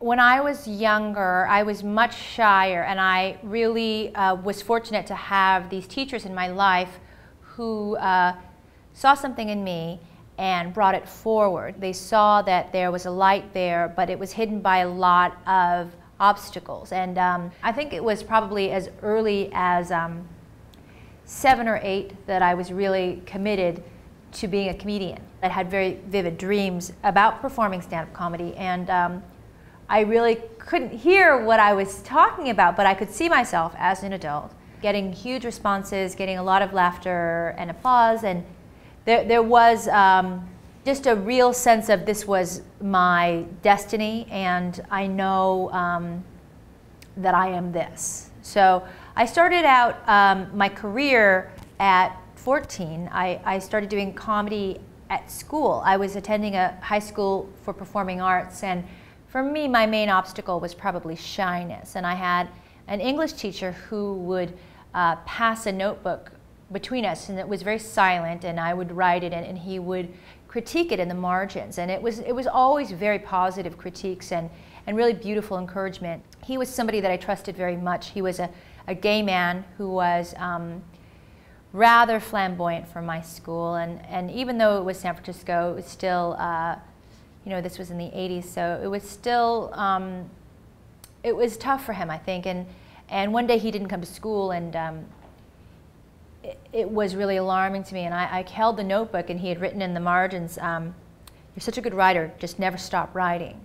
When I was younger, I was much shyer, and I really uh, was fortunate to have these teachers in my life who uh, saw something in me and brought it forward. They saw that there was a light there, but it was hidden by a lot of obstacles. And um, I think it was probably as early as um, seven or eight that I was really committed to being a comedian. I had very vivid dreams about performing stand-up comedy, and um, I really couldn't hear what I was talking about, but I could see myself as an adult getting huge responses, getting a lot of laughter and applause, and there, there was um, just a real sense of this was my destiny, and I know um, that I am this. So I started out um, my career at 14. I, I started doing comedy at school. I was attending a high school for performing arts, and for me, my main obstacle was probably shyness. And I had an English teacher who would uh, pass a notebook between us, and it was very silent, and I would write it, and, and he would critique it in the margins. And it was, it was always very positive critiques and, and really beautiful encouragement. He was somebody that I trusted very much. He was a, a gay man who was um, rather flamboyant for my school, and, and even though it was San Francisco, it was still uh, you know, this was in the 80s, so it was still, um, it was tough for him, I think. And, and one day he didn't come to school, and um, it, it, was really alarming to me. And I, I, held the notebook, and he had written in the margins, um, You're such a good writer, just never stop writing.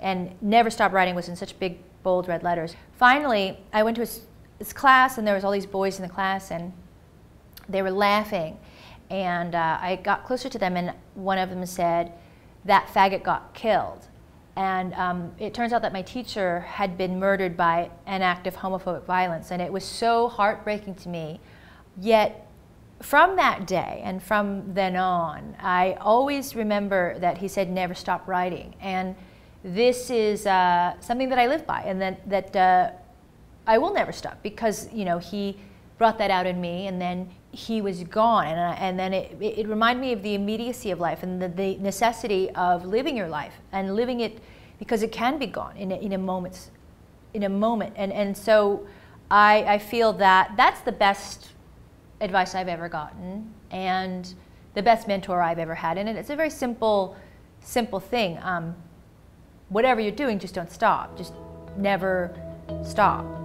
And never stop writing was in such big, bold red letters. Finally, I went to his, his class, and there was all these boys in the class, and they were laughing. And uh, I got closer to them, and one of them said, that faggot got killed. And um, it turns out that my teacher had been murdered by an act of homophobic violence. And it was so heartbreaking to me. Yet, from that day and from then on, I always remember that he said, never stop writing. And this is uh, something that I live by and that, that uh, I will never stop because, you know, he brought that out in me and then he was gone. And, uh, and then it, it, reminded me of the immediacy of life and the, the, necessity of living your life and living it because it can be gone in a, in a moment in a moment. And, and so I, I feel that that's the best advice I've ever gotten and the best mentor I've ever had. And it's a very simple simple thing. Um, whatever you're doing just don't stop. Just never stop